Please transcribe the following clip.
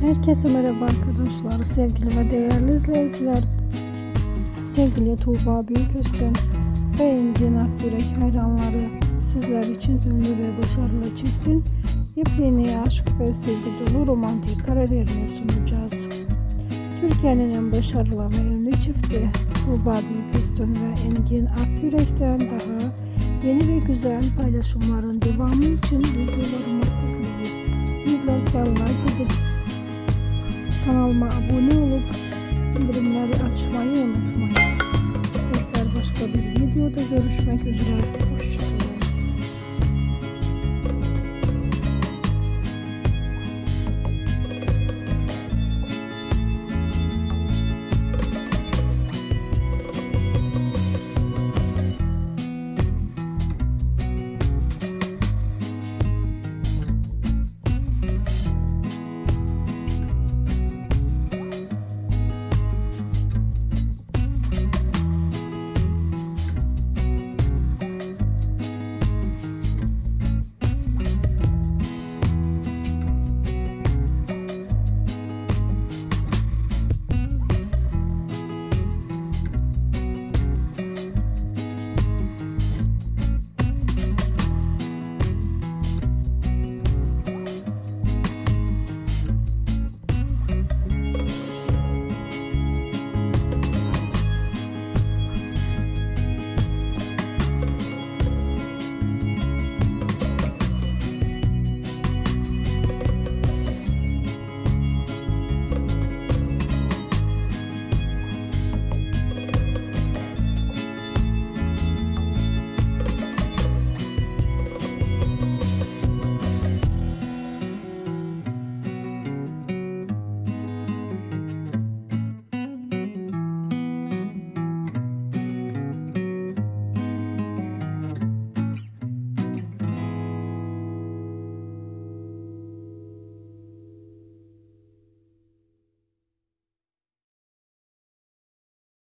Herkese merhaba arkadaşlar, sevgili ve değerli izleyiciler. Sevgili Tuğba Büyüküstün ve Engin Akgürek hayranları sizler için ünlü ve başarılı çiftin yepyeni aşk ve sevgi dolu romantik karelerini sunacağız. Türkiye'nin en başarılı ve ünlü çifti Tuğba Büyüküstün ve Engin Akgürek'ten daha yeni ve güzel paylaşımların devamı için videolarımı like edip Kanalıma abone olup bildirimleri açmayı unutmayın. Tekrar başka bir videoda görüşmek üzere.